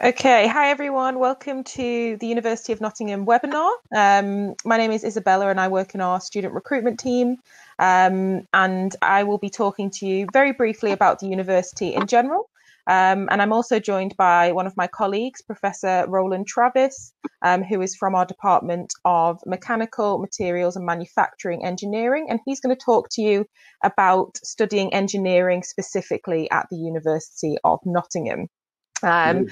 Okay, hi everyone. Welcome to the University of Nottingham webinar. Um, my name is Isabella and I work in our student recruitment team. Um, and I will be talking to you very briefly about the university in general. Um, and I'm also joined by one of my colleagues, Professor Roland Travis, um, who is from our Department of Mechanical Materials and Manufacturing Engineering. And he's going to talk to you about studying engineering specifically at the University of Nottingham. Um,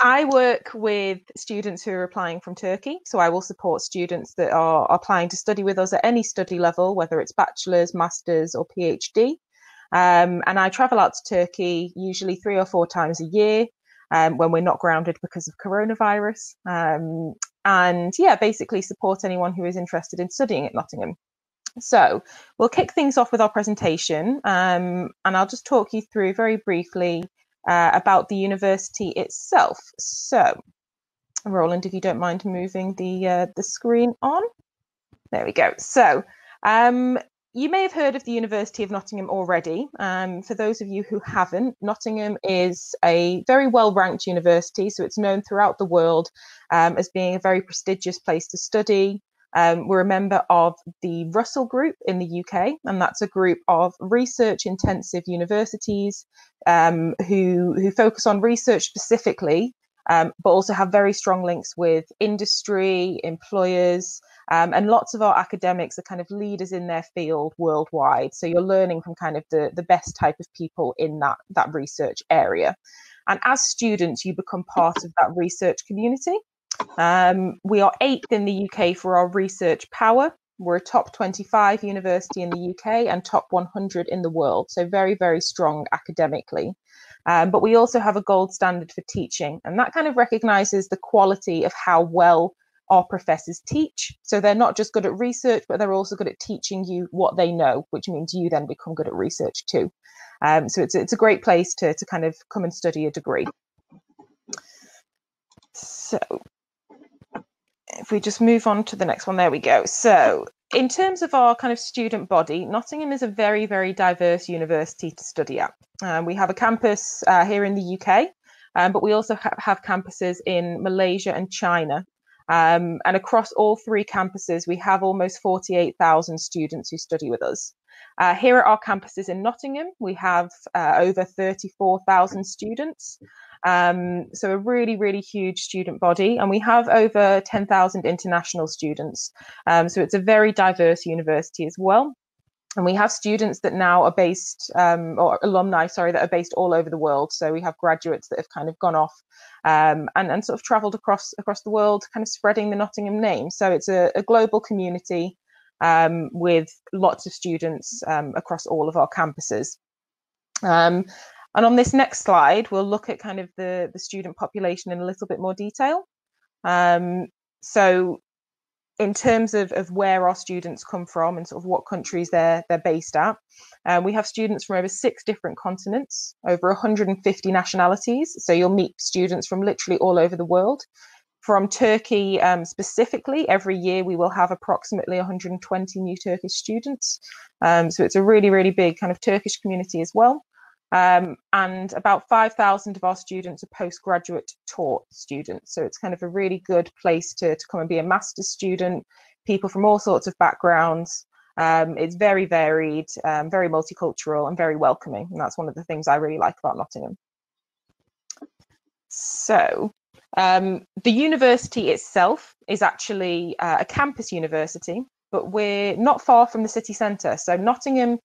I work with students who are applying from Turkey, so I will support students that are applying to study with us at any study level, whether it's bachelor's, master's, or PhD. Um, and I travel out to Turkey usually three or four times a year um, when we're not grounded because of coronavirus. Um, and yeah, basically support anyone who is interested in studying at Nottingham. So we'll kick things off with our presentation, um, and I'll just talk you through very briefly uh, about the university itself. So, Roland, if you don't mind moving the uh, the screen on, there we go. So, um, you may have heard of the University of Nottingham already. Um, for those of you who haven't, Nottingham is a very well ranked university, so it's known throughout the world um, as being a very prestigious place to study. Um, we're a member of the Russell Group in the UK, and that's a group of research intensive universities um, who, who focus on research specifically, um, but also have very strong links with industry, employers, um, and lots of our academics are kind of leaders in their field worldwide. So you're learning from kind of the, the best type of people in that, that research area. And as students, you become part of that research community. Um, we are eighth in the UK for our research power. We're a top 25 university in the UK and top 100 in the world. So, very, very strong academically. Um, but we also have a gold standard for teaching, and that kind of recognizes the quality of how well our professors teach. So, they're not just good at research, but they're also good at teaching you what they know, which means you then become good at research too. Um, so, it's, it's a great place to, to kind of come and study a degree. So, if we just move on to the next one, there we go. So, in terms of our kind of student body, Nottingham is a very, very diverse university to study at. Um, we have a campus uh, here in the UK, um, but we also ha- have campuses in Malaysia and China. Um, and across all three campuses, we have almost 48,000 students who study with us. Uh, here at our campuses in Nottingham, we have uh, over 34,000 students. Um, so a really, really huge student body, and we have over 10,000 international students. Um, so it's a very diverse university as well. And we have students that now are based, um, or alumni, sorry, that are based all over the world. So we have graduates that have kind of gone off um, and, and sort of travelled across across the world, kind of spreading the Nottingham name. So it's a, a global community um, with lots of students um, across all of our campuses. Um, and on this next slide, we'll look at kind of the, the student population in a little bit more detail. Um, so in terms of, of where our students come from and sort of what countries they're they're based at. Uh, we have students from over six different continents, over 150 nationalities. So you'll meet students from literally all over the world. From Turkey um, specifically, every year we will have approximately 120 new Turkish students. Um, so it's a really, really big kind of Turkish community as well. Um, and about 5,000 of our students are postgraduate taught students. So it's kind of a really good place to, to come and be a master's student, people from all sorts of backgrounds. Um, it's very varied, um, very multicultural, and very welcoming. And that's one of the things I really like about Nottingham. So, um, the university itself is actually uh, a campus university, but we're not far from the city centre. So, Nottingham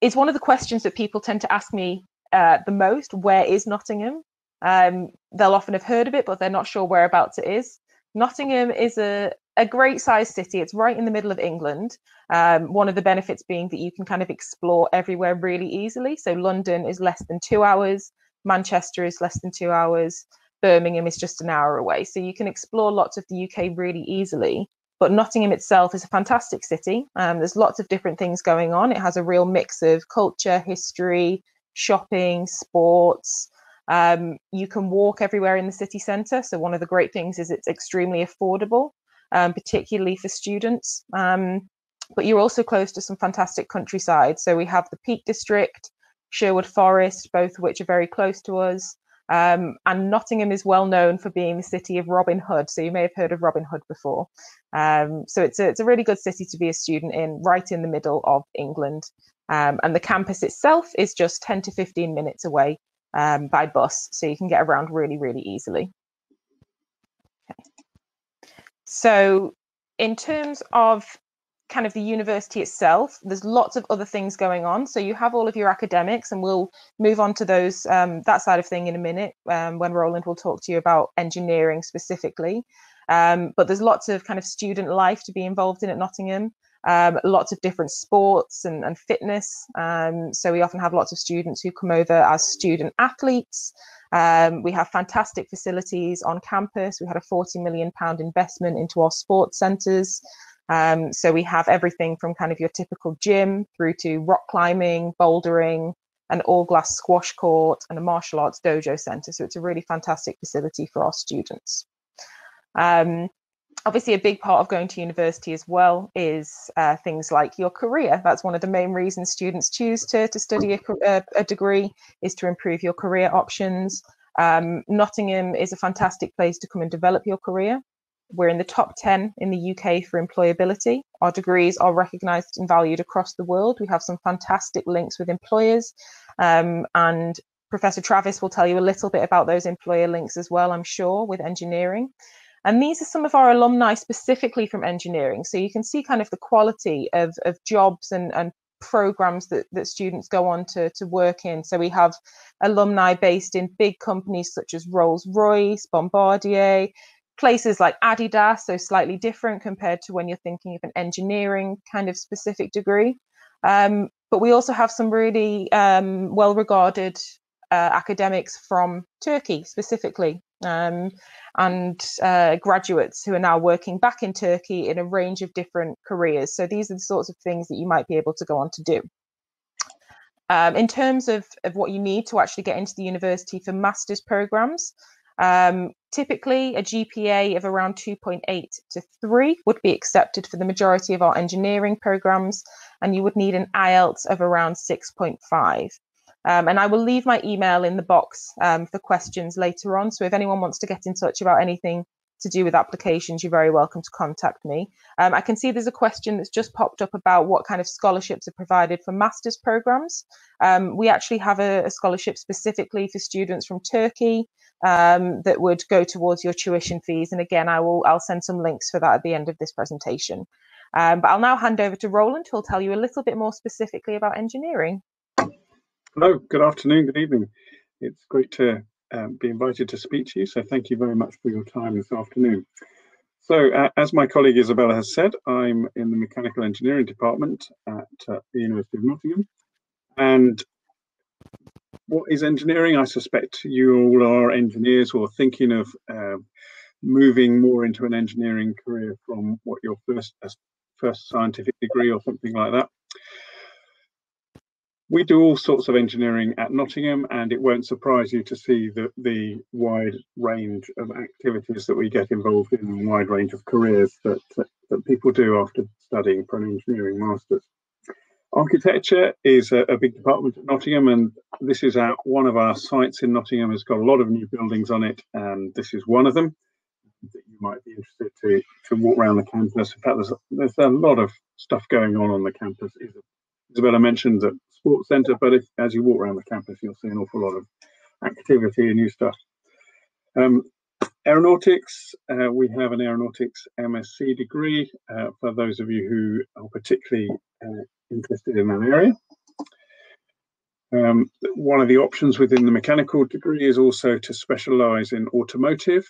is one of the questions that people tend to ask me uh, the most. Where is Nottingham? Um, they'll often have heard of it, but they're not sure whereabouts it is. Nottingham is a, a great sized city. It's right in the middle of England. Um, one of the benefits being that you can kind of explore everywhere really easily. So London is less than two hours, Manchester is less than two hours, Birmingham is just an hour away. So you can explore lots of the UK really easily. But Nottingham itself is a fantastic city. Um, there's lots of different things going on. It has a real mix of culture, history, shopping, sports. Um, you can walk everywhere in the city centre. So, one of the great things is it's extremely affordable, um, particularly for students. Um, but you're also close to some fantastic countryside. So, we have the Peak District, Sherwood Forest, both of which are very close to us. Um, and Nottingham is well known for being the city of Robin Hood. So you may have heard of Robin Hood before. Um, so it's a, it's a really good city to be a student in, right in the middle of England. Um, and the campus itself is just 10 to 15 minutes away um, by bus. So you can get around really, really easily. Okay. So in terms of kind of the university itself, there's lots of other things going on. So you have all of your academics, and we'll move on to those um, that side of thing in a minute um, when Roland will talk to you about engineering specifically. Um, but there's lots of kind of student life to be involved in at Nottingham. Um, lots of different sports and, and fitness. Um, so we often have lots of students who come over as student athletes. Um, we have fantastic facilities on campus. We had a 40 million pound investment into our sports centres. Um, so we have everything from kind of your typical gym through to rock climbing, bouldering, an all glass squash court, and a martial arts dojo center. So it's a really fantastic facility for our students. Um, obviously, a big part of going to university as well is uh, things like your career. That's one of the main reasons students choose to, to study a, a, a degree is to improve your career options. Um, Nottingham is a fantastic place to come and develop your career. We're in the top 10 in the UK for employability. Our degrees are recognised and valued across the world. We have some fantastic links with employers. Um, and Professor Travis will tell you a little bit about those employer links as well, I'm sure, with engineering. And these are some of our alumni specifically from engineering. So you can see kind of the quality of, of jobs and, and programs that, that students go on to, to work in. So we have alumni based in big companies such as Rolls Royce, Bombardier, places like Adidas, so slightly different compared to when you're thinking of an engineering kind of specific degree. Um, but we also have some really um, well regarded uh, academics from Turkey specifically. Um, and uh, graduates who are now working back in Turkey in a range of different careers. So these are the sorts of things that you might be able to go on to do. Um, in terms of, of what you need to actually get into the university for master's programs, um, typically, a GPA of around 2.8 to 3 would be accepted for the majority of our engineering programs, and you would need an IELTS of around 6.5. Um, and I will leave my email in the box um, for questions later on. So if anyone wants to get in touch about anything to do with applications, you're very welcome to contact me. Um, I can see there's a question that's just popped up about what kind of scholarships are provided for master's programs. Um, we actually have a, a, scholarship specifically for students from Turkey um, that would go towards your tuition fees. And again, I will I'll send some links for that at the end of this presentation. Um, but I'll now hand over to Roland, who'll tell you a little bit more specifically about engineering. Hello, good afternoon, good evening. It's great to um, be invited to speak to you. So thank you very much for your time this afternoon. So uh, as my colleague Isabella has said, I'm in the mechanical engineering department at uh, the University of Nottingham. And what is engineering? I suspect you all are engineers or thinking of uh, moving more into an engineering career from what your first uh, first scientific degree or something like that we do all sorts of engineering at Nottingham, and it won't surprise you to see the, the wide range of activities that we get involved in, and wide range of careers that, that, that people do after studying for an engineering master's. Architecture is a, a, big department at Nottingham, and this is our, one of our sites in Nottingham. has got a lot of new buildings on it, and this is one of them that you might be interested to to walk around the campus. In fact, there's there's a lot of stuff going on on the campus. Isabella mentioned that sports centre, but if, as you walk around the campus, you'll see an awful lot of activity and new stuff. Um, aeronautics, uh, we have an aeronautics MSc degree uh, for those of you who are particularly uh, interested in that area. Um, one of the options within the mechanical degree is also to specialise in automotive.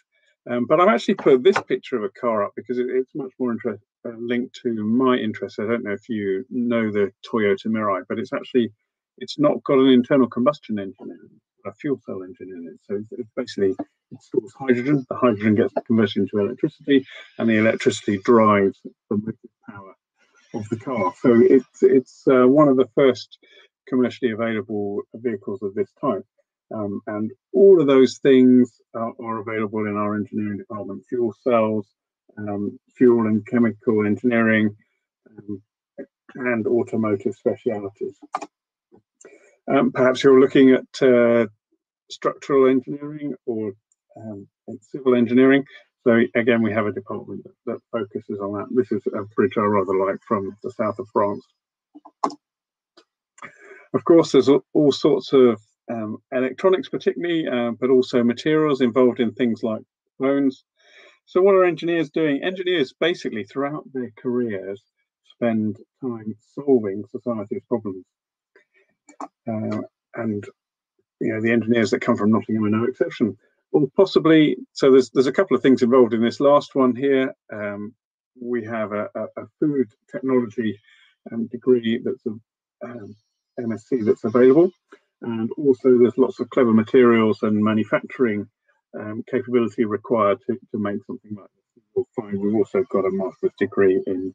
Um, but I've actually put this picture of a car up because it, it's much more uh, linked to my interest. I don't know if you know the Toyota Mirai, but it's actually it's not got an internal combustion engine in it, a fuel cell engine in it. So it basically it stores hydrogen. The hydrogen gets converted into electricity, and the electricity drives the motive power of the car. So it's it's uh, one of the first commercially available vehicles of this type. Um, and all of those things are, are, available in our engineering department fuel cells, um, fuel and chemical engineering, um, and automotive specialities. Um, perhaps you're looking at uh, structural engineering or um, civil engineering. So again, we have a department that, that, focuses on that. This is a bridge I rather like from the south of France. Of course, there's all, sorts of um, electronics, particularly, uh, but also materials involved in things like phones. So, what are engineers doing? Engineers basically, throughout their careers, spend time solving society's problems. Uh, and you know, the engineers that come from Nottingham are no exception. Well, possibly. So there's there's a couple of things involved in this last one here. Um, we have a, a, a food technology um, degree that's a um, MSc that's available, and also there's lots of clever materials and manufacturing um, capability required to, to make something like this. You'll find we've also got a master's degree in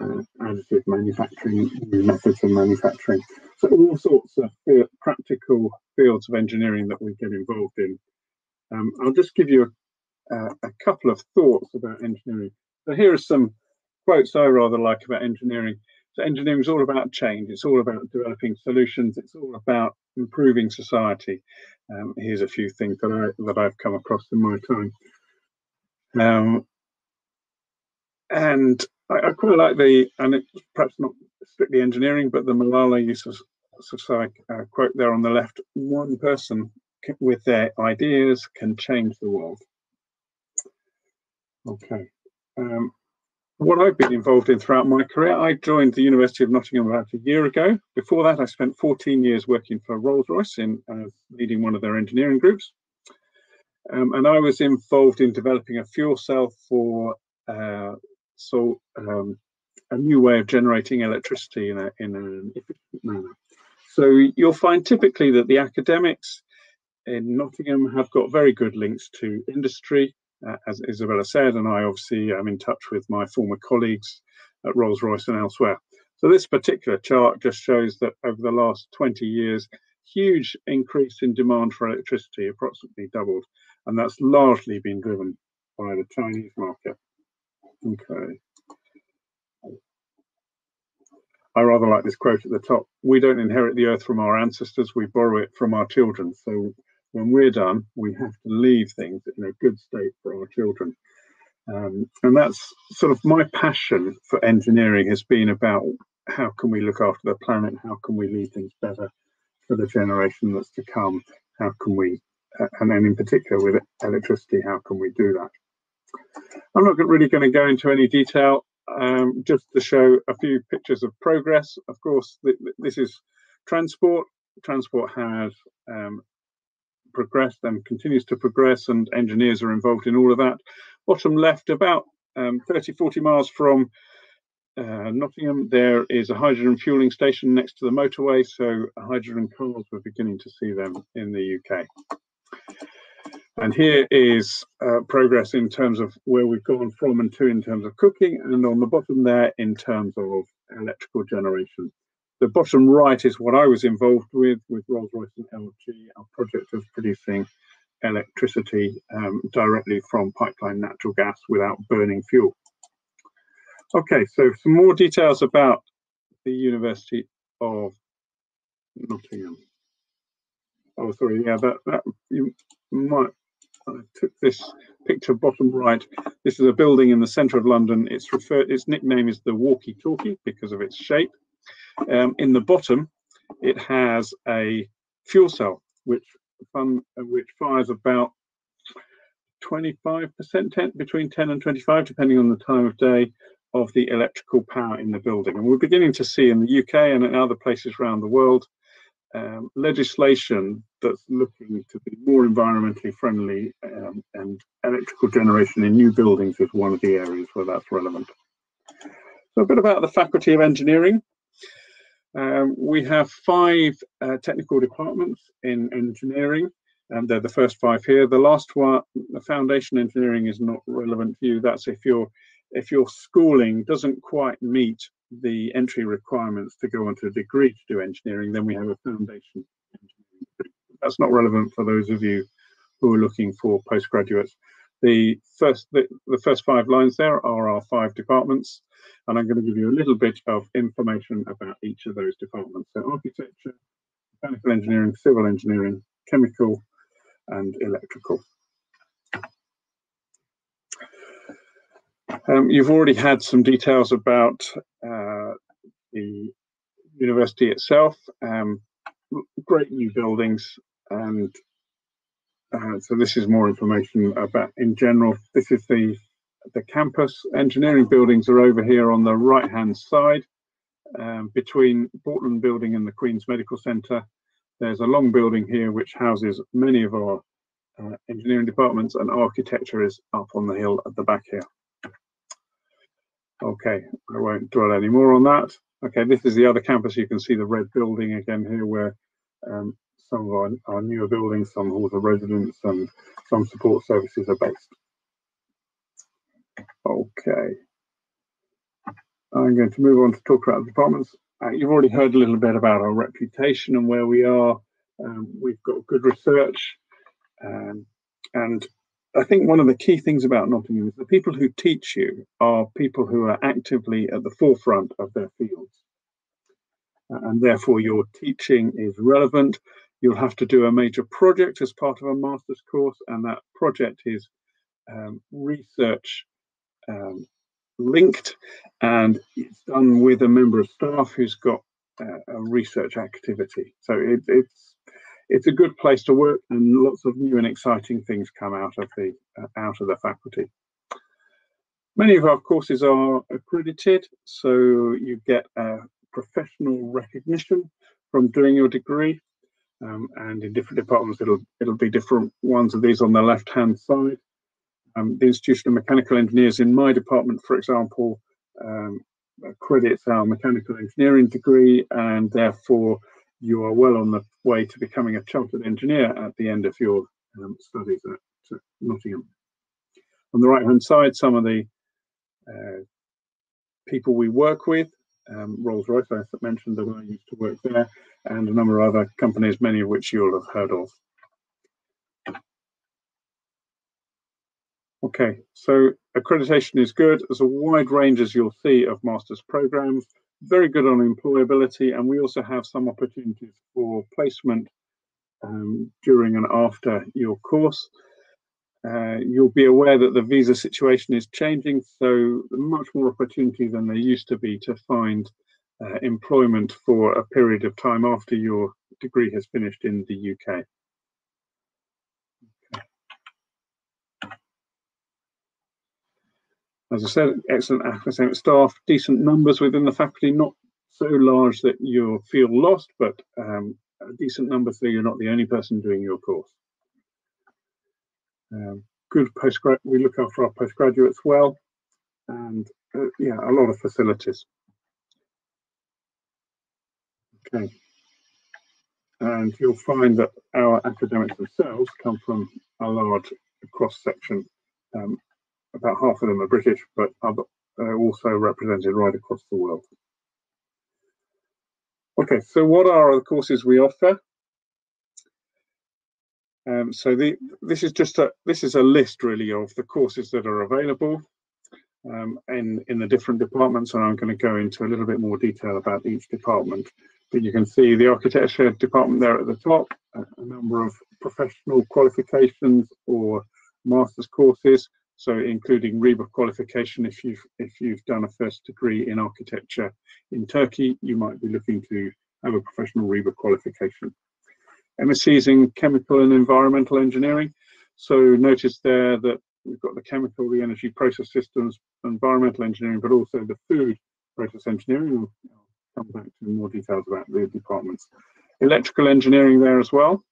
uh, additive manufacturing, new methods of manufacturing. So all sorts of practical fields of engineering that we get involved in. Um, I'll just give you a, a, couple of thoughts about engineering. So here are some quotes I rather like about engineering. So engineering is all about change. It's all about developing solutions. It's all about improving society. Um, here's a few things that I that I've come across in my time. Um, and I, I, quite like the, and it's perhaps not strictly engineering, but the Malala Yousafzai uh, quote there on the left: "One person with their ideas can change the world." Okay. Um, what I've been involved in throughout my career, I joined the University of Nottingham about a year ago. Before that, I spent 14 years working for Rolls-Royce in uh, leading one of their engineering groups. Um, and I was involved in developing a fuel cell for uh, so um, a new way of generating electricity in, a, in an efficient manner. So you'll find typically that the academics in Nottingham have got very good links to industry, uh, as Isabella said, and I obviously am in touch with my former colleagues at Rolls-Royce and elsewhere. So this particular chart just shows that over the last 20 years, huge increase in demand for electricity, approximately doubled, and that's largely been driven by the Chinese market. Okay. I rather like this quote at the top. We don't inherit the earth from our ancestors, we borrow it from our children. So when we're done, we have to leave things in a good state for our children. Um, and that's sort of my passion for engineering has been about how can we look after the planet? How can we leave things better for the generation that's to come? How can we, and then in particular with electricity, how can we do that? I'm not really going to go into any detail, um, just to show a few pictures of progress. Of course, th this is transport. Transport has um, progressed and continues to progress, and engineers are involved in all of that. Bottom left, about um, 30, 40 miles from uh, Nottingham, there is a hydrogen fueling station next to the motorway, so hydrogen cars, we're beginning to see them in the UK. And here is uh, progress in terms of where we've gone from and to in terms of cooking, and on the bottom there in terms of electrical generation. The bottom right is what I was involved with, with Rolls-Royce and LG, our project of producing electricity um, directly from pipeline natural gas without burning fuel. Okay, so some more details about the University of Nottingham. Oh, sorry, yeah, that, that you might I took this picture bottom right. This is a building in the centre of London. It's referred. Its nickname is the Walkie Talkie because of its shape. Um, in the bottom, it has a fuel cell, which fun, which fires about 25% 10, between 10 and 25, depending on the time of day, of the electrical power in the building. And we're beginning to see in the UK and in other places around the world um, legislation that's looking to be more environmentally friendly um, and electrical generation in new buildings is one of the areas where that's relevant. So a bit about the Faculty of Engineering. Um, we have five uh, technical departments in engineering, and they're the first five here. The last one, the foundation engineering, is not relevant to you. That's if your if your schooling doesn't quite meet the entry requirements to go onto a degree to do engineering, then we have a foundation. That's not relevant for those of you who are looking for postgraduates. The first, the, the first five lines there are our five departments, and I'm going to give you a little bit of information about each of those departments. So architecture, mechanical engineering, civil engineering, chemical, and electrical. Um, you've already had some details about uh, the university itself. Um, great new buildings and uh, so this is more information about in general. This is the the campus. Engineering buildings are over here on the right hand side um, between Portland Building and the Queen's Medical Centre. There's a long building here which houses many of our uh, engineering departments and architecture is up on the hill at the back here. Okay, I won't dwell any more on that. Okay, this is the other campus. You can see the red building again here where um, some of our, our newer buildings, some halls of residence and some support services are based. Okay. I'm going to move on to talk about the departments. Uh, you've already heard a little bit about our reputation and where we are. Um, we've got good research. Um, and I think one of the key things about Nottingham is the people who teach you are people who are actively at the forefront of their fields. And therefore, your teaching is relevant. You'll have to do a major project as part of a master's course, and that project is um, research um, linked and it's done with a member of staff who's got uh, a research activity. So it, it's it's a good place to work, and lots of new and exciting things come out of the uh, out of the faculty. Many of our courses are accredited, so you get a professional recognition from doing your degree. Um, and in different departments, it'll it'll be different ones of these on the left hand side. Um, the Institution of Mechanical Engineers in my department, for example, um, credits our mechanical engineering degree, and therefore you are well on the way to becoming a chartered engineer at the end of your um, studies at, Nottingham. On the right hand side, some of the uh, people we work with um, Rolls Royce, I mentioned that I used to work there, and a number of other companies, many of which you'll have heard of. Okay, so accreditation is good. There's a wide range, as you'll see, of master's programs, very good on employability, and we also have some opportunities for placement um, during and after your course. Uh, you'll be aware that the visa situation is changing, so much more opportunity than there used to be to find uh, employment for a period of time after your degree has finished in the UK. As I said, excellent academic staff, decent numbers within the faculty, not so large that you feel lost, but um, a decent number so you're not the only person doing your course. Um, good postgrad. We look after our postgraduates well, and uh, yeah, a lot of facilities. Okay, and you'll find that our academics themselves come from a large cross section. Um, about half of them are British, but are also represented right across the world. Okay, so what are the courses we offer? Um, so the, this is just a this is a list really of the courses that are available um, in in the different departments, and I'm going to go into a little bit more detail about each department. But you can see the architecture department there at the top, a number of professional qualifications or master's courses. So including RIBA qualification, if you've if you've done a first degree in architecture in Turkey, you might be looking to have a professional RIBA qualification. MSCs in chemical and environmental engineering. So notice there that we've got the chemical, the energy process systems, environmental engineering, but also the food process engineering. I'll come back to more details about the departments. Electrical engineering there as well.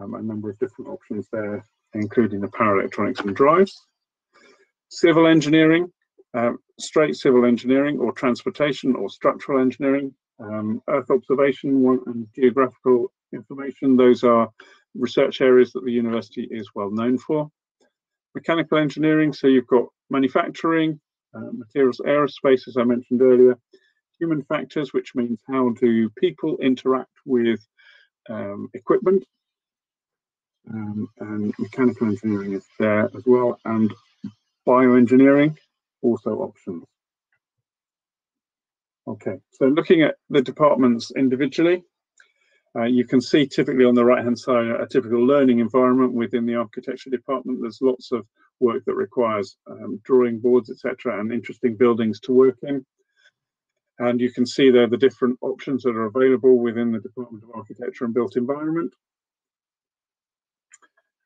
Um, a number of different options there, including the power electronics and drives. Civil engineering, uh, straight civil engineering or transportation or structural engineering, um, Earth observation and geographical information. Those are research areas that the university is well known for. Mechanical engineering, so you've got manufacturing, uh, materials, aerospace, as I mentioned earlier, human factors, which means how do people interact with um, equipment, um, and mechanical engineering is there as well, and bioengineering, also options. Okay, so looking at the departments individually, Uh, you can see typically on the right hand side a typical learning environment within the architecture department. There's lots of work that requires um, drawing boards, etc., and interesting buildings to work in. And you can see there the different options that are available within the Department of Architecture and Built Environment.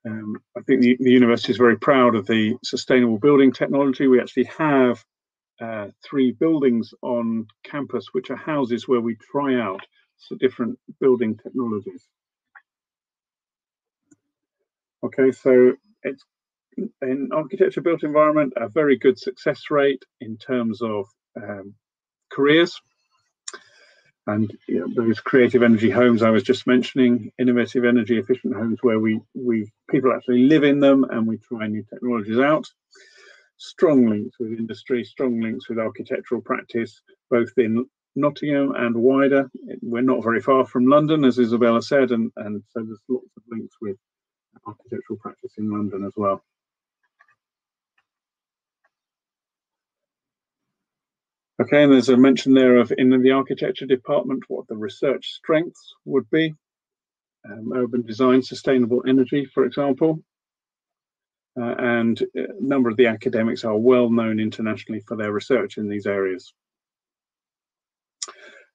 Um, I think the, the, university is very proud of the sustainable building technology. We actually have uh, three buildings on campus, which are houses where we try out different building technologies. Okay, so it's in architecture built environment, a very good success rate in terms of um, careers. And you know, those creative energy homes I was just mentioning, innovative energy efficient homes where we, we people actually live in them and we try new technologies out. Strong links with industry, strong links with architectural practice, both in Nottingham and wider. We're not very far from London, as Isabella said, and, and so there's lots of links with architectural practice in London as well. Okay, and there's a mention there of in the architecture department what the research strengths would be. Um, urban design, sustainable energy, for example. Uh, and a number of the academics are well known internationally for their research in these areas.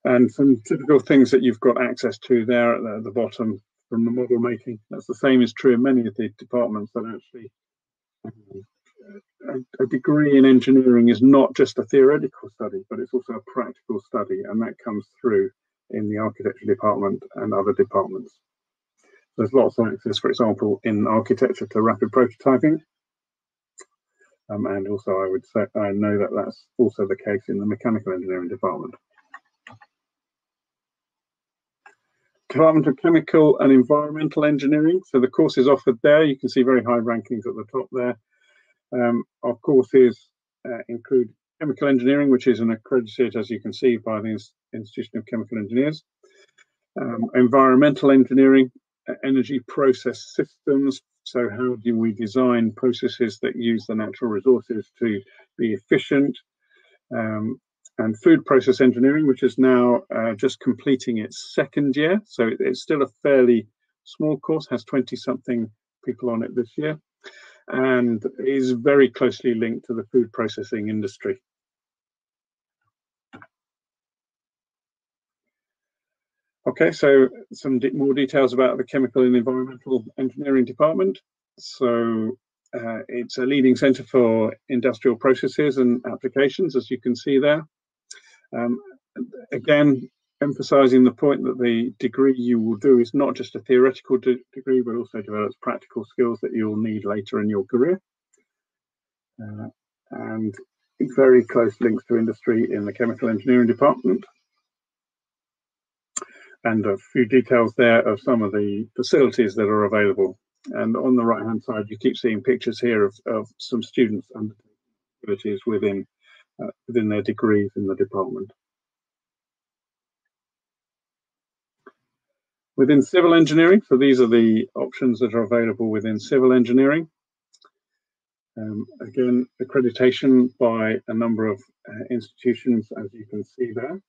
And some typical things that you've got access to there at the, at the bottom from the model making. That's the same is true in many of the departments that actually um, a, a, degree in engineering is not just a theoretical study, but it's also a practical study, and that comes through in the architecture department and other departments. There's lots of access, for example, in architecture to rapid prototyping. Um, and also I would say, I know that that's also the case in the mechanical engineering department. Department of Chemical and Environmental Engineering. So the courses offered there, you can see very high rankings at the top there. Um, our courses uh, include chemical engineering, which is an accredited, as you can see, by the Institution of Chemical Engineers. Um, environmental engineering, uh, energy process systems. So how do we design processes that use the natural resources to be efficient? Um, and food process engineering, which is now uh, just completing its second year. So it's still a fairly small course, has 20 something people on it this year, and is very closely linked to the food processing industry. Okay, so some more details about the Chemical and Environmental Engineering Department. So uh, it's a leading centre for industrial processes and applications, as you can see there. Um, again, emphasizing the point that the degree you will do is not just a theoretical de degree, but also develops practical skills that you'll need later in your career. Uh, and very close links to industry in the chemical engineering department. And a few details there of some of the facilities that are available. And on the right hand side, you keep seeing pictures here of, of some students and activities within uh, within their degrees in the department. Within civil engineering, so these are the options that are available within civil engineering. Um, again, accreditation by a number of uh, institutions, as you can see there.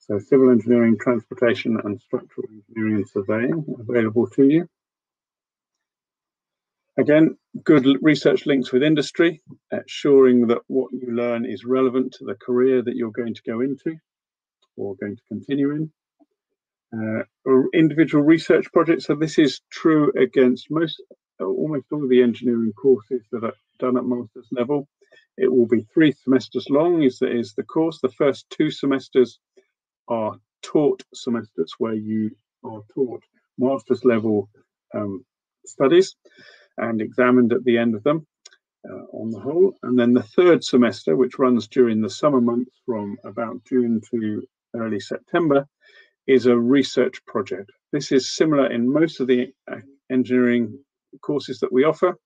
So civil engineering, transportation and structural engineering and surveying available to you. Again, good research links with industry, ensuring that what you learn is relevant to the career that you're going to go into or going to continue in. Uh, individual research projects. So this is true against most, almost all of the engineering courses that are done at master's level. It will be three semesters long is is the course. The first two semesters are taught semesters where you are taught master's level um, studies and examined at the end of them uh, on the whole. And then the third semester, which runs during the summer months from about June to early September, is a research project. This is similar in most of the uh, engineering courses that we offer.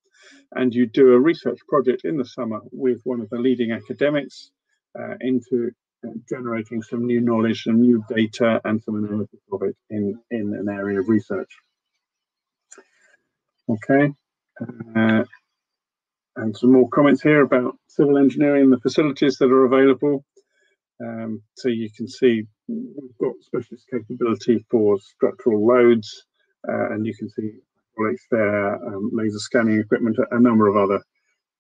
And you do a research project in the summer with one of the leading academics uh, into uh, generating some new knowledge, some new data, and some analysis of it in, in an area of research. Okay, uh, and some more comments here about civil engineering, the facilities that are available. Um, so you can see we've got specialist capability for structural loads, uh, and you can see hydraulics there, um, laser scanning equipment, a number of other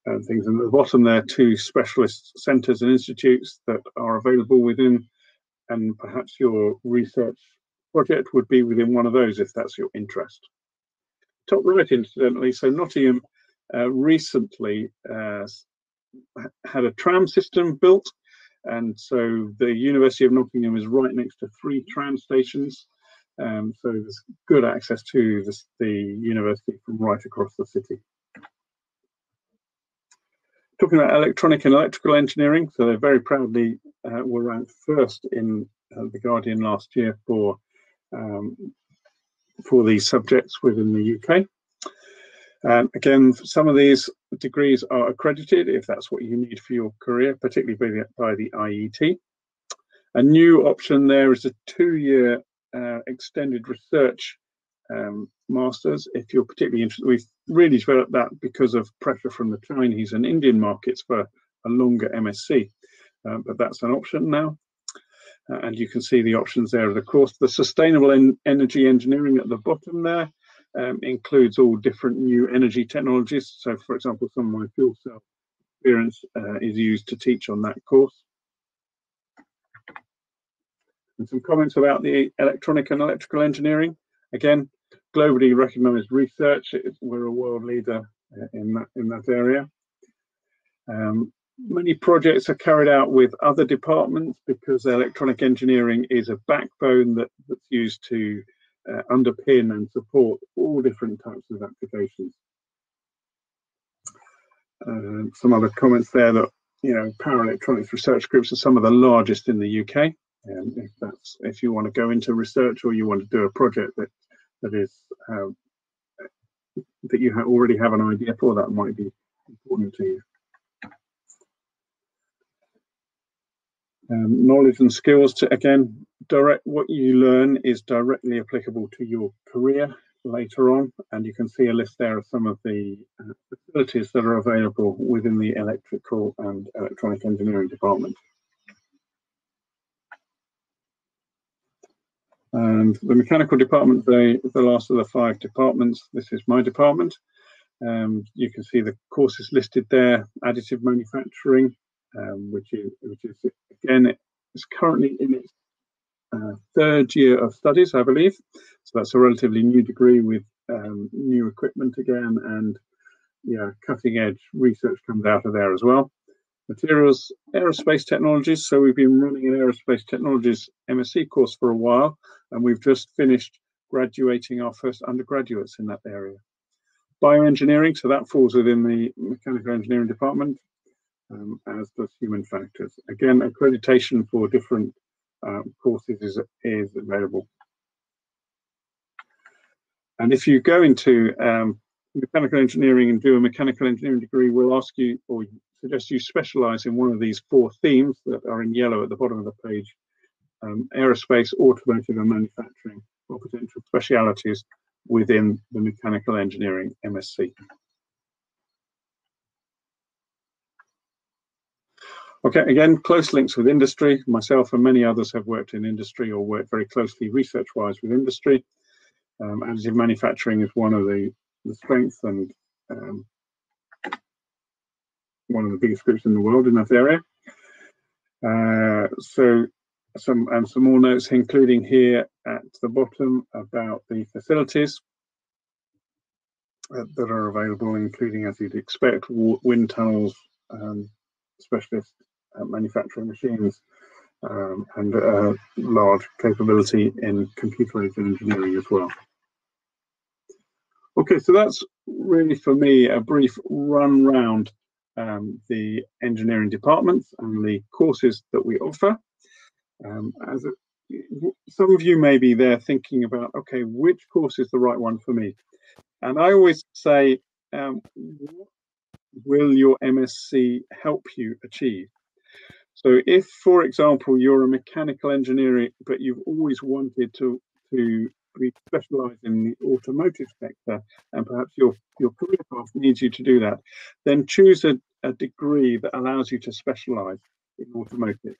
uh, things. And at the bottom there, two specialist centres and institutes that are available within, and perhaps your research project would be within one of those if that's your interest. Top right, incidentally, so Nottingham uh, recently uh, had a tram system built and so the University of Nottingham is right next to three tram stations. Um, so there's good access to this, the university from right across the city. Talking about electronic and electrical engineering, so they very proudly uh, were ranked first in uh, the Guardian last year for um, for these subjects within the UK. Um, again, some of these degrees are accredited if that's what you need for your career, particularly by the, IET. A new option there is a two-year uh, extended research um, masters. If you're particularly interested, we've really developed that because of pressure from the Chinese and Indian markets for a longer MSc, uh, but that's an option now. Uh, and you can see the options there of the course. The sustainable en energy engineering at the bottom there um, includes all different new energy technologies. So, for example, some of my fuel cell experience uh, is used to teach on that course. And some comments about the electronic and electrical engineering. Again, globally recognized research. We're a world leader uh, in that in that area. Um, many projects are carried out with other departments because electronic engineering is a backbone that, that's used to uh, underpin and support all different types of applications. Uh, some other comments there that you know power electronics research groups are some of the largest in the UK. And if that's if you want to go into research or you want to do a project that that is uh, that you ha already have an idea for, that might be important to you. Um, knowledge and skills to again direct what you learn is directly applicable to your career later on and you can see a list there of some of the uh, facilities that are available within the electrical and electronic engineering department. And the mechanical department, the, the last of the five departments, this is my department. Um, you can see the courses listed there, additive manufacturing, um, which is which is again it's currently in its third year of studies, I believe. So that's a relatively new degree with um, new equipment again, and yeah, cutting edge research comes out of there as well. Materials, aerospace technologies. So we've been running an aerospace technologies MSc course for a while, and we've just finished graduating our first undergraduates in that area. Bioengineering, so that falls within the mechanical engineering department um, as does human factors. Again, accreditation for different uh, courses is, is available. And if you go into um, mechanical engineering and do a mechanical engineering degree, we'll ask you or suggest you specialize in one of these four themes that are in yellow at the bottom of the page, um, aerospace, automotive and manufacturing, or potential specialities within the mechanical engineering MSc. Okay, again, close links with industry. Myself and many others have worked in industry or worked very closely research-wise with industry. Um, additive manufacturing is one of the, the strengths and um, one of the biggest groups in the world in that area. Uh, so some and some more notes, including here at the bottom about the facilities uh, that are available, including as you'd expect, wind tunnels, um, specialist manufacturing machines um, and uh, large capability in computer-aided engineering as well. Okay, so that's really for me a brief run round um, the engineering departments and the courses that we offer. Um, as a, some of you may be there thinking about, okay, which course is the right one for me? And I always say, um, will your MSc help you achieve? So if, for example, you're a mechanical engineer, but you've always wanted to, to be specialized in the automotive sector, and perhaps your, your career path needs you to do that, then choose a, a degree that allows you to specialize in automotive.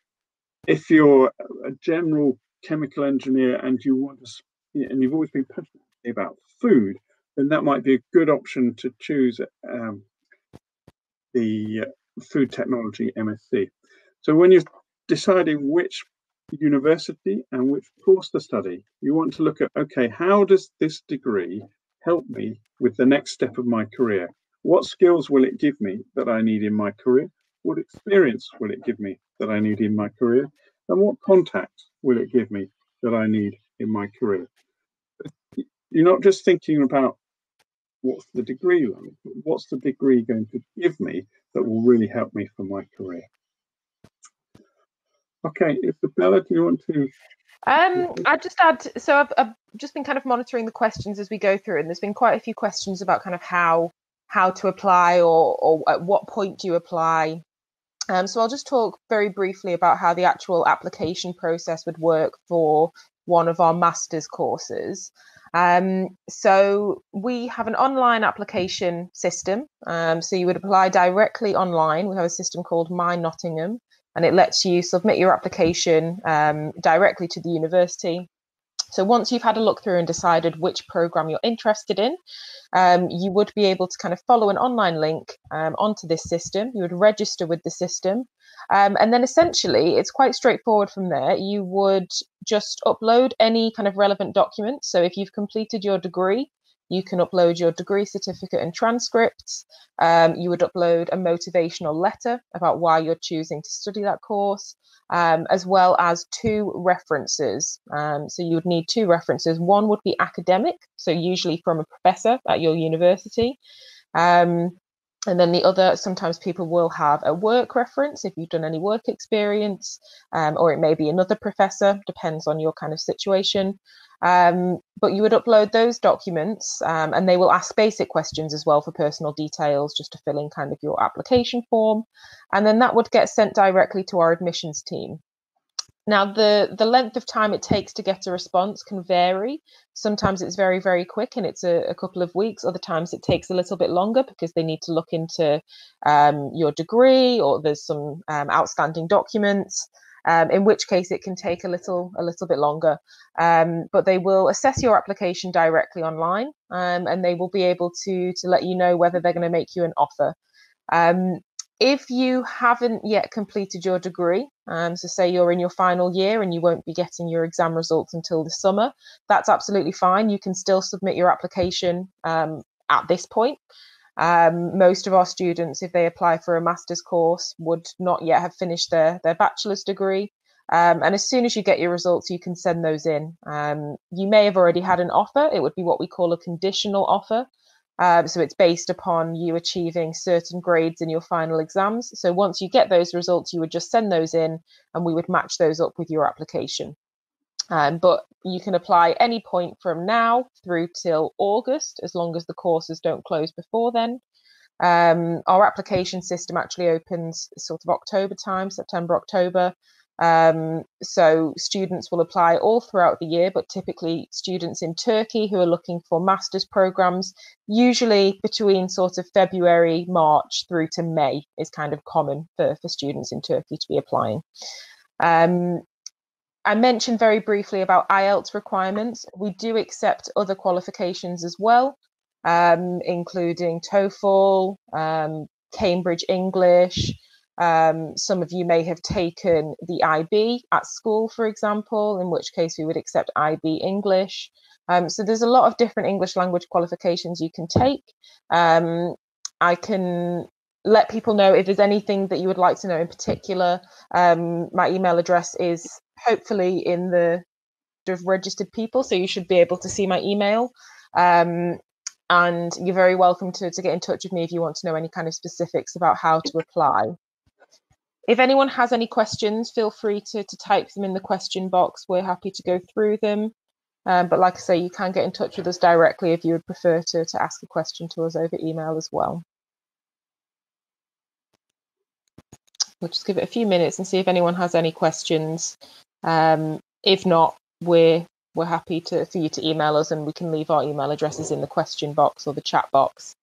if you're a general chemical engineer and you want to, and you've always been passionate about food, then that might be a good option to choose um, the uh, food technology MSc. So when you're deciding which university and which course to study, you want to look at, okay, how does this degree help me with the next step of my career? What skills will it give me that I need in my career? What experience will it give me that I need in my career? And what contacts will it give me that I need in my career? You're not just thinking about what's the degree like, what's the degree going to give me that will really help me for my career? Okay, Isabella, do you want to? Um, I just add. So I've, I've just been kind of monitoring the questions as we go through, and there's been quite a few questions about kind of how how to apply or or at what point do you apply. Um, so I'll just talk very briefly about how the actual application process would work for one of our master's courses. Um, so we have an online application system. Um, so you would apply directly online. We have a system called My Nottingham, and it lets you submit your application um, directly to the university. So once you've had a look through and decided which program you're interested in, um, you would be able to kind of follow an online link um, onto this system. You would register with the system. Um, and then essentially, it's quite straightforward from there. You would just upload any kind of relevant documents. So if you've completed your degree, you can upload your degree certificate and transcripts. Um, you would upload a motivational letter about why you're choosing to study that course, um, as well as two references. Um, so you would need two references. One would be academic, so usually from a professor at your university. Um, and then the other, sometimes people will have a work reference if you've done any work experience, um, or it may be another professor, depends on your kind of situation. Um, but you would upload those documents um, and they will ask basic questions as well for personal details just to fill in kind of your application form. And then that would get sent directly to our admissions team. Now, the, the length of time it takes to get a response can vary. Sometimes it's very, very quick and it's a, a couple of weeks. Other times it takes a little bit longer because they need to look into um, your degree or there's some um, outstanding documents um, in which case it can take a little a little bit longer. Um, but they will assess your application directly online, um, and they will be able to to let you know whether they're going to make you an offer. If you haven't yet completed your degree, um, so say you're in your final year and you won't be getting your exam results until the summer, that's absolutely fine. You can still submit your application um, at this point. Um, most of our students, if they apply for a master's course, would not yet have finished their, their bachelor's degree. Um, and as soon as you get your results, you can send those in. Um, you may have already had an offer. It would be what we call a conditional offer. Um, so it's based upon you achieving certain grades in your final exams. So once you get those results, you would just send those in and we would match those up with your application. Um, but you can apply any point from now through till August, as long as the courses don't close before then. Um, our application system actually opens sort of October time, September, October. Um, so students will apply all throughout the year, but typically students in Turkey who are looking for master's programs, usually between sort of February, March through to May is kind of common for, for students in Turkey to be applying. Um, I mentioned very briefly about IELTS requirements. We do accept other qualifications as well, um, including TOEFL, um, Cambridge English. Um, some of you may have taken the IB at school, for example, in which case we would accept IB English. Um, so there's a lot of different English language qualifications you can take. Um, I can let people know if there's anything that you would like to know in particular. Um, my email address is hopefully in the of registered people, so you should be able to see my email. Um, and you're very welcome to, to get in touch with me if you want to know any kind of specifics about how to apply. If anyone has any questions, feel free to, to type them in the question box. We're happy to go through them. Um, but like I say, you can get in touch with us directly if you would prefer to, to ask a question to us over email as well. We'll just give it a few minutes and see if anyone has any questions. Um, if not, we're we're happy to for you to email us, and we can leave our email addresses in the question box or the chat box.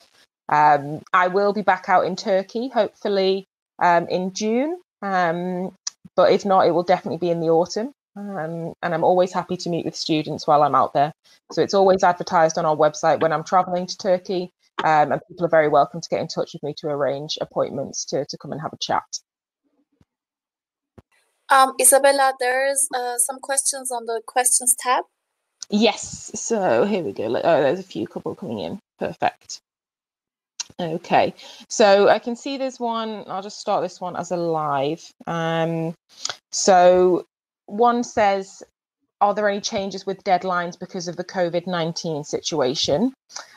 Um, I will be back out in Turkey, hopefully um, in June. Um, but if not, it will definitely be in the autumn. Um, and I'm always happy to meet with students while I'm out there. So it's always advertised on our website when I'm traveling to Turkey, um, and people are very welcome to get in touch with me to arrange appointments to, to come and have a chat. Um, Isabella, there's uh, some questions on the questions tab. Yes, so here we go. Oh, there's a few couple coming in. Perfect. Okay, so I can see there's one. I'll just start this one as a live. Um, so one says, are there any changes with deadlines because of the COVID 19 situation?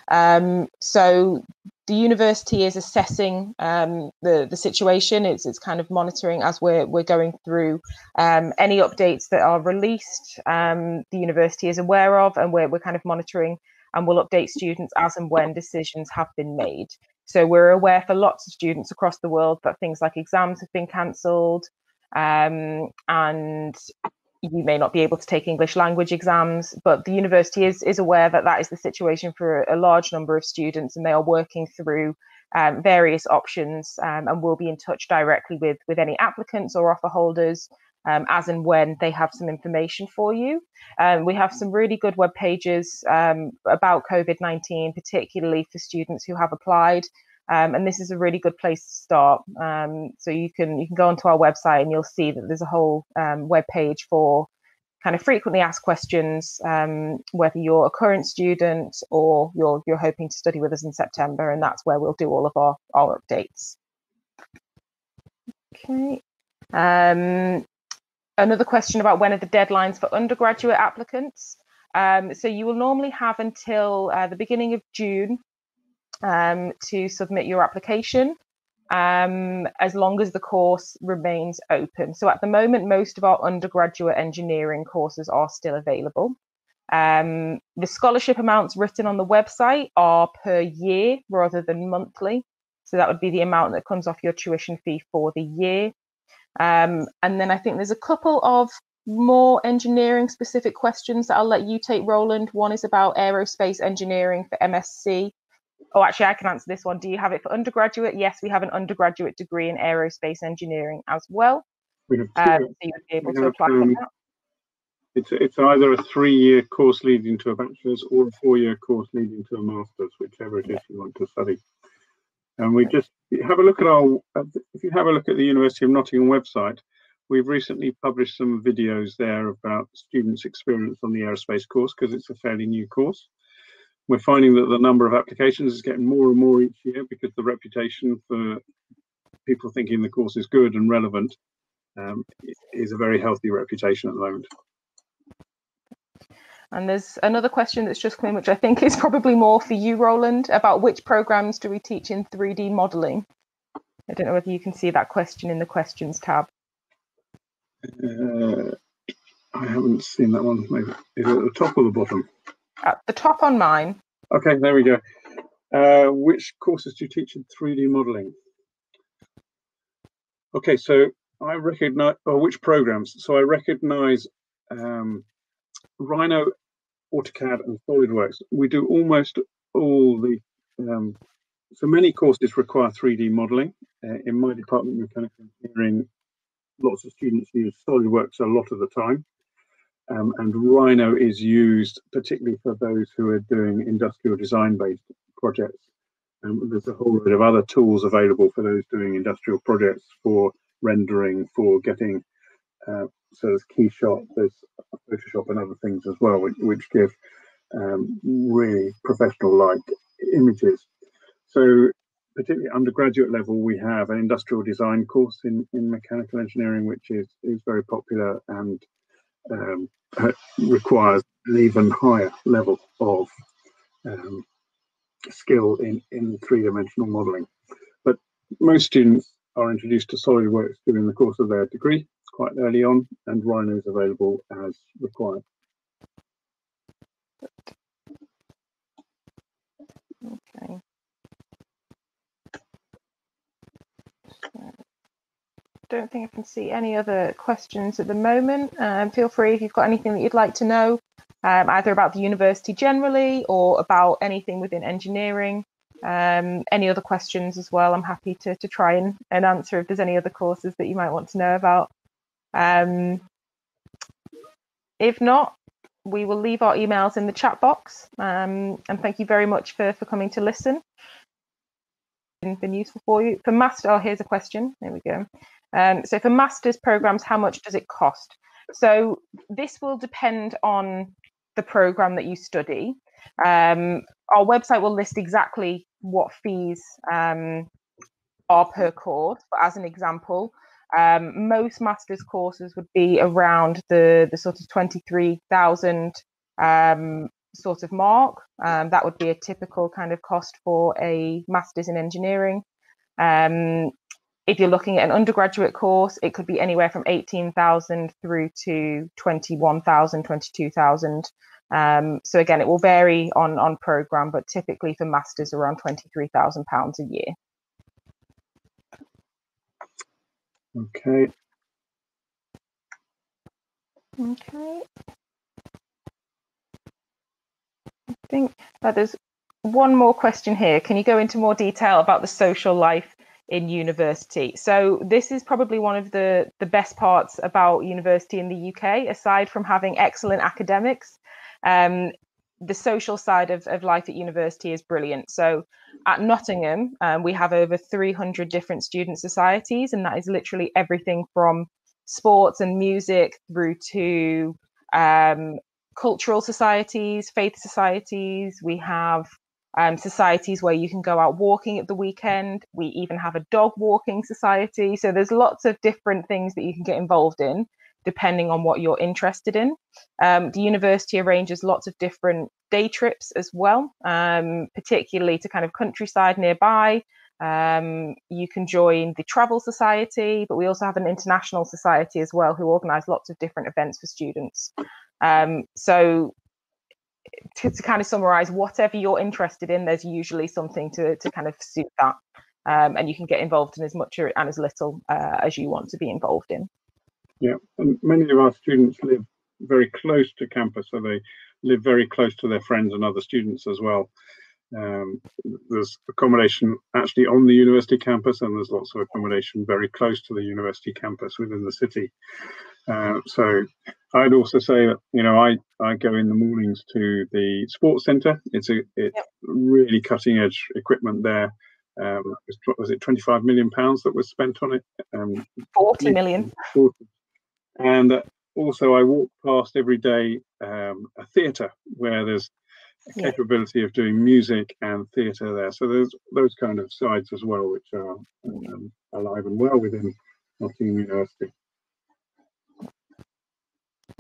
Um, so the university is assessing um, the the situation. It's it's kind of monitoring as we're we're going through um, any updates that are released. Um, the university is aware of, and we're we're kind of monitoring and will update students as and when decisions have been made. So we're aware for lots of students across the world that things like exams have been cancelled, um, and you may not be able to take English language exams, but the university is is aware that that is the situation for a large number of students, and they are working through um, various options um, and will be in touch directly with with any applicants or offer holders um, as and when they have some information for you. Um, we have some really good web pages um, about COVID 19, particularly for students who have applied. Um, and this is a really good place to start. Um, so you can you can go onto our website and you'll see that there's a whole um, web page for kind of frequently asked questions, um, whether you're a current student or you're you're hoping to study with us in September, and that's where we'll do all of our our updates. Okay. Um, another question about when are the deadlines for undergraduate applicants? Um, so you will normally have until uh, the beginning of June um, to submit your application um, as long as the course remains open. So at the moment, most of our undergraduate engineering courses are still available. Um, the scholarship amounts written on the website are per year rather than monthly. So that would be the amount that comes off your tuition fee for the year. Um, and then I think there's a couple of more engineering specific questions that I'll let you take, Roland. One is about aerospace engineering for MSc. Oh, actually, I can answer this one. Do you have it for undergraduate? Yes, we have an undergraduate degree in aerospace engineering as well. We have two. Um, so you'd be able to have, apply um, for that. It's, it's either a three-year course leading to a bachelor's or a four-year course leading to a master's, whichever it is you want to study. And we just have a look at our, if you have a look at the University of Nottingham website, we've recently published some videos there about students' experience on the aerospace course because it's a fairly new course. We're finding that the number of applications is getting more and more each year because the reputation for people thinking the course is good and relevant um, is a very healthy reputation at the moment. And there's another question that's just come in, which I think is probably more for you, Roland, about which programs do we teach in 3D modeling? I don't know whether you can see that question in the questions tab. Uh, I haven't seen that one. Maybe is it at the top or the bottom? At the top on mine. Okay, there we go. Uh, which courses do you teach in 3D modeling? Okay, so I recognize, or which programs? So I recognize um, Rhino, AutoCAD, and SolidWorks. We do almost all the, um, so many courses require 3D modeling. Uh, in my department, mechanical engineering, lots of students use SolidWorks a lot of the time. Um, and Rhino is used particularly for those who are doing industrial design based projects. Um, there's a whole load of other tools available for those doing industrial projects for rendering, for getting uh, there's Keyshot, there's Photoshop and other things as well, which, which give um, really professional-like images. So particularly undergraduate level, we have an industrial design course in, in mechanical engineering, which is, is very popular and um, requires an even higher level of um, skill in, in three-dimensional modeling. But most students are introduced to SolidWorks during the course of their degree quite early on, and Rhino is available as required. Okay. don't think I can see any other questions at the moment. Um, feel free if you've got anything that you'd like to know, um, either about the university generally or about anything within engineering. Um, any other questions as well, I'm happy to, to try and, and answer if there's any other courses that you might want to know about. Um, if not, we will leave our emails in the chat box. Um, and thank you very much for, for coming to listen. Been, been useful for you. For master, oh, here's a question. There we go. Um, so for master's programs, how much does it cost? So this will depend on the program that you study. Um, our website will list exactly what fees um, are per course. But as an example, um, most master's courses would be around the the sort of twenty three thousand um, sort of mark. Um, that would be a typical kind of cost for a master's in engineering. Um, if you're looking at an undergraduate course, it could be anywhere from 18,000 through to 21,000, 22,000. Um, so again, it will vary on on program, but typically for masters around 23,000 pounds a year. Okay. Okay. I think uh, there's one more question here. Can you go into more detail about the social life in university? So this is probably one of the the best parts about university in the UK, aside from having excellent academics. Um, the social side of, of life at university is brilliant. So at Nottingham, um, we have over 300 different student societies, and that is literally everything from sports and music through to um, cultural societies, faith societies. We have um, societies where you can go out walking at the weekend. We even have a dog walking society. So there's lots of different things that you can get involved in depending on what you're interested in. Um, the university arranges lots of different day trips as well, um, particularly to kind of countryside nearby. Um, you can join the Travel Society, but we also have an international society as well who organise lots of different events for students. Um, so, to, to, kind of summarise, whatever you're interested in, there's usually something to, to kind of suit that. Um, and you can get involved in as much and as little uh, as you want to be involved in. Yeah, and many of our students live very close to campus, so they live very close to their friends and other students as well. Um, there's accommodation actually on the university campus, and there's lots of accommodation very close to the university campus within the city. Uh, so I'd also say that you know I I go in the mornings to the sports centre. It's a it's yep. really cutting edge equipment there. Um, was it 25 million pounds that was spent on it? Um, 40 million. 40. And also, I walk past every day um, a theatre where there's a yeah. capability of doing music and theatre there. So there's those kind of sides as well, which are um, alive and well within Nottingham University.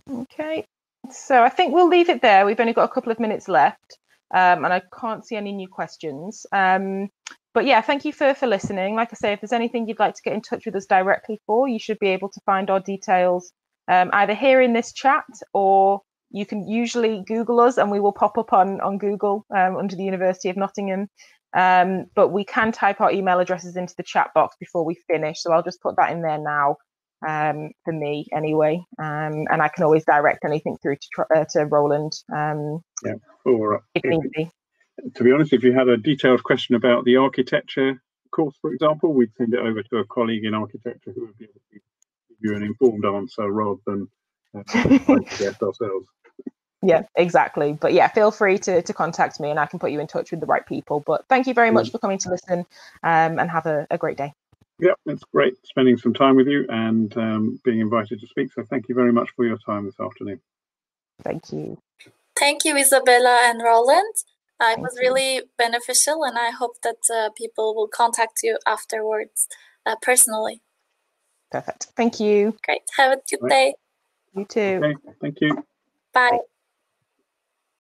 Okay, so I think we'll leave it there. We've only got a couple of minutes left, um, and I can't see any new questions. Um, but yeah, thank you for for listening. Like I say, if there's anything you'd like to get in touch with us directly for, you should be able to find our details um, either here in this chat or you can usually Google us and we will pop up on on Google um, under the University of Nottingham. Um, but we can type our email addresses into the chat box before we finish, so I'll just put that in there now um, for me anyway, um, and I can always direct anything through to uh, to Roland. Um, yeah, or if, if need be to be honest, if you had a detailed question about the architecture course, for example, we'd send it over to a colleague in architecture who would be able to give you an informed answer rather than uh, guess ourselves. Yeah, exactly. But yeah, feel free to, to contact me and I can put you in touch with the right people. But thank you very much for coming to listen um, and have a, a great day. Yeah, it's great spending some time with you and um, being invited to speak. So thank you very much for your time this afternoon. Thank you. Thank you, Isabella and Roland. Uh, it was really beneficial, and I hope that uh, people will contact you afterwards uh, personally. Perfect. Thank you. Great. Have a good day. You too. Okay. Thank you. Bye. Bye.